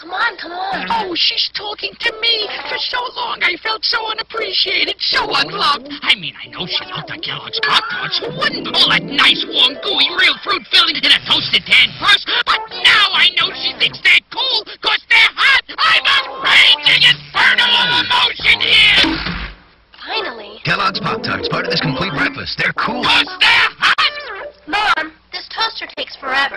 Come on, come on. Oh, she's talking to me. For so long, I felt so unappreciated, so unloved. I mean, I know she loved the Kellogg's Pop Tarts. Who wouldn't? All that nice, warm, gooey, real fruit filling in a toasted tan crust. But now I know she thinks they're cool, cause they're hot. I'm a raging infernal of emotion here. Finally. Kellogg's Pop Tarts, part of this complete breakfast. They're cool. Cause they're hot. Mom, this toaster takes forever.